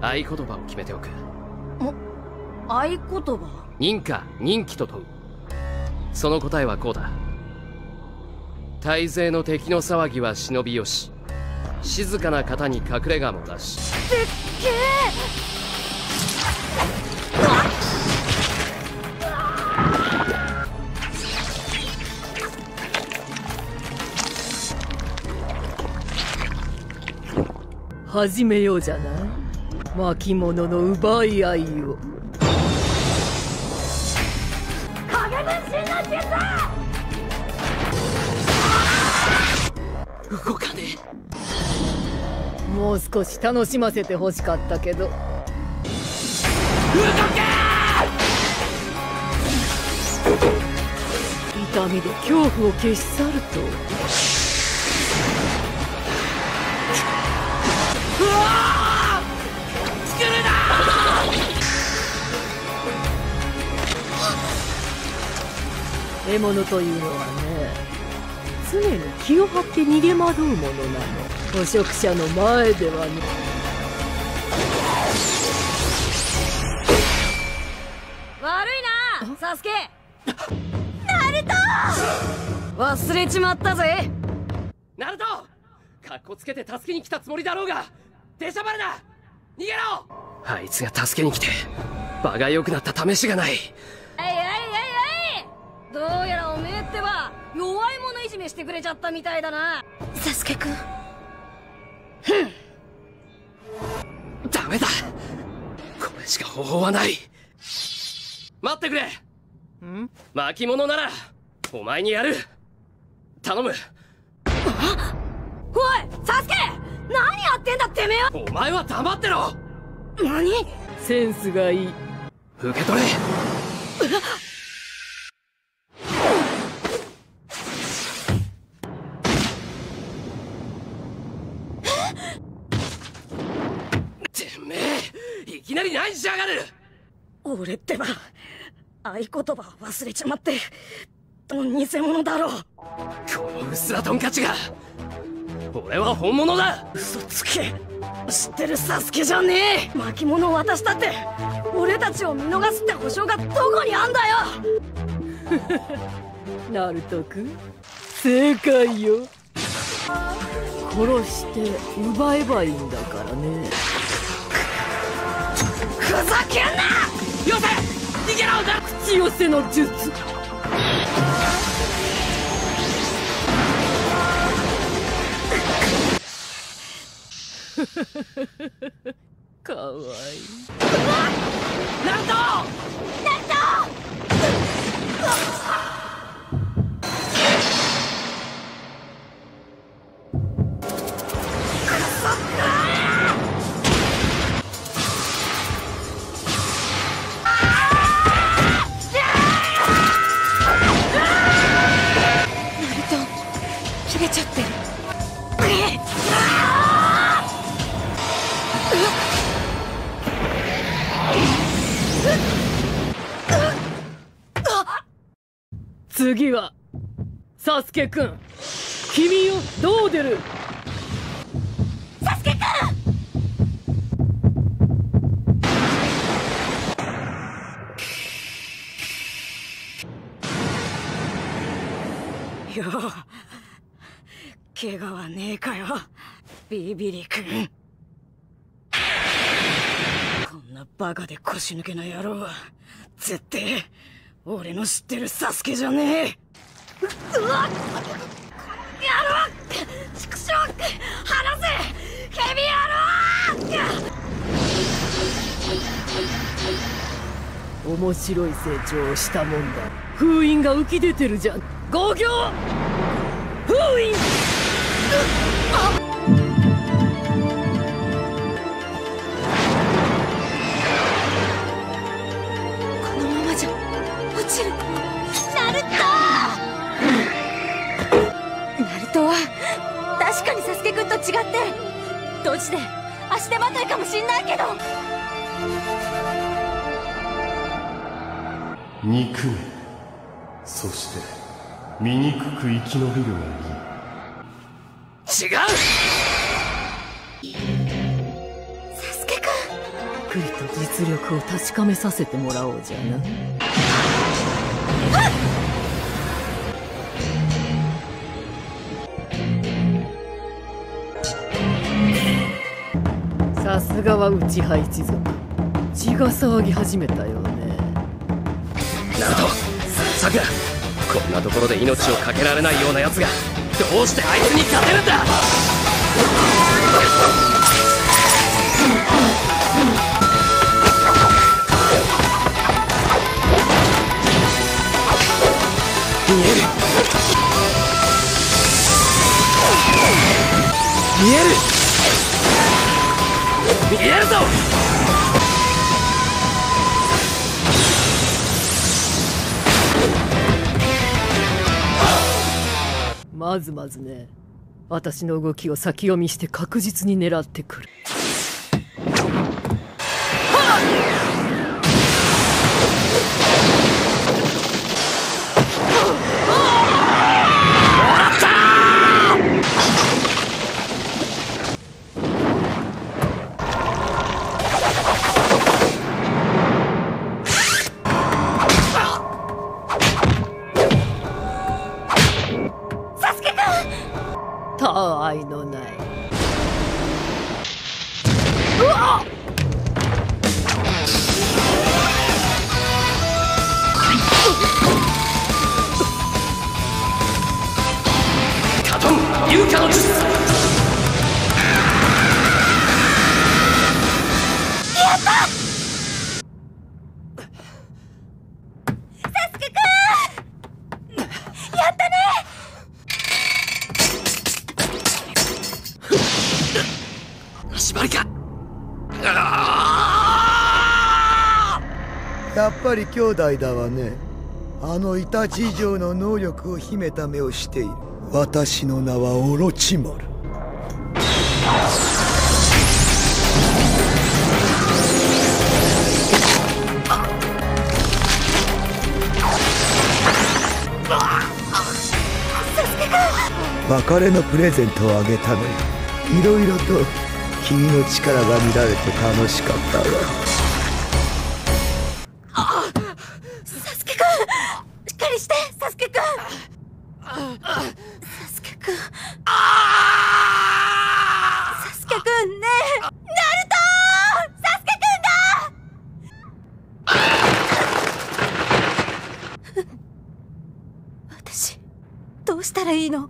合言葉を決めておく。合言葉？認可任期と問う。その答えはこうだ。大勢の敵の騒ぎは忍びよし。静かな方に隠れ家もなし。でっけ始めようじゃない？巻物の奪い合いを。影分身の術動かねもう少し楽しませてほしかったけど。動け痛みで恐怖を消し去ると。うわ獲物というのはね常に気を張って逃げ惑うものなの。捕食者の前ではね悪いな。サスケ。ナルト。忘れちまったぜナルト。かっこつけて助けに来たつもりだろうが。出しゃばるな逃げろ。あいつが助けに来て場が良くなった試しがない。してくれちゃったみたいだな。サスケくん。ダメだ。これしか方法はない。待ってくれ。ん？巻物ならお前にやる。頼む。おいサスケ！何やってんだてめえは！お前は黙ってろ。何？センスがいい。受け取れてめえいきなり何しやがる俺ってば合言葉忘れちまってどん偽物だろう。このうすらトンカチが俺は本物だ。嘘つけ。知ってるサスケじゃねえ。巻物渡したって俺たちを見逃すって保証がどこにあんだよ。ナルト君正解よ殺して奪えばいいんだからね。ふざけんな！よせ！逃げろだ！口寄せの術。かわいい。ナルト切次はサスケくん。君よどう出る？サスケくん！よ怪我はねえかよ。ビビリ君こんなバカで腰抜けな野郎は絶対俺の知ってるサスケじゃねえ。ううわ野郎畜生離せ。ヘビ野郎面白い成長をしたもんだ。封印が浮き出てるじゃん。五行！確かにサスケくんと違って。ドジで？足手まといかもしんないけど。憎め。そして醜く生き延びるがいい違う！サスケくん。くりと実力を確かめさせてもらおうじゃな。さすがは内派一族血が騒ぎ始めたようねナルトさくらこんなところで命を懸けられないような奴がどうしてあいつに勝てるんだ見える見える。見えるぞ！まずまずね私の動きを先読みして確実に狙ってくる。た縛りか。やっぱり兄弟だわね。あのイタチ以上の能力を秘めた目をしている。私の名はオロチマル。別れのプレゼントをあげたのよ。いろいろと君の力が見られて楽しかったわ。サスケくんしっかりしてサスケくんサスケくんサスケくんね！ナルト！サスケくんだ私どうしたらいいの？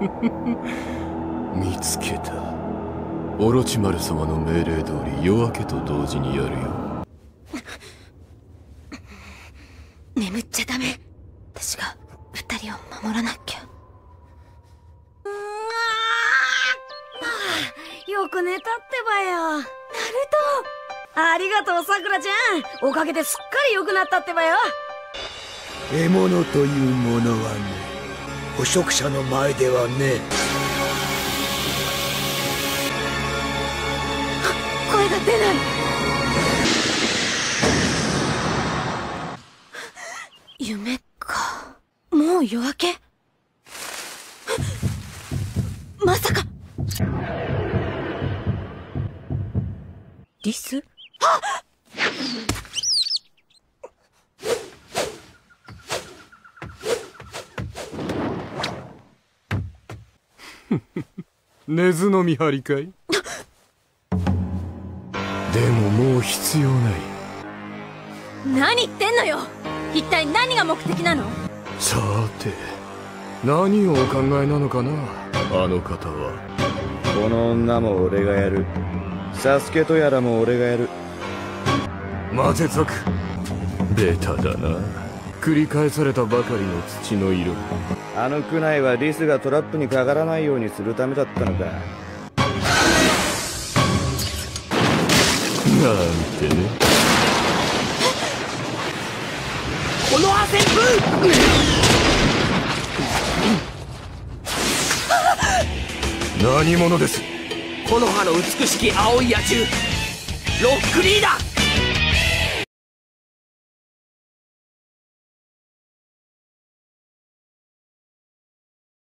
見つけた。オロチマル様の命令通り夜明けと同時にやるよ。眠っちゃダメ。私が二人を守らなきゃ。よく寝たってばよ。ナルト。ありがとうさくらちゃん。おかげですっかり良くなったってばよ。獲物というものはね捕食者の前ではね声が出ない。夢か。もう夜明け。まさか。リス？根津の見張りかい？でももう必要ない。何言ってんのよ？一体何が目的なの？さて何をお考えなのかな？あの方は。この女も俺がやる。サスケとやらも俺がやる。待て族ベタだな。繰り返されたばかりの土の色あの区内はリスがトラップにかからないようにするためだったのか。なんてね。この旋風何者です。木の葉の美しき青い野獣。ロックリーダー